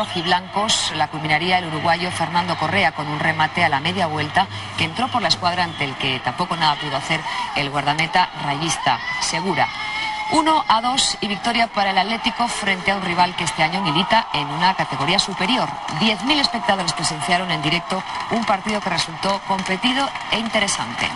rojiblancos la culminaría el uruguayo Fernando Correa con un remate a la media vuelta que entró por la escuadra ante el que tampoco nada pudo hacer el guardameta rayista Segura. 1 a 2 y victoria para el Atlético frente a un rival que este año milita en una categoría superior. 10.000 espectadores presenciaron en directo un partido que resultó competido e interesante.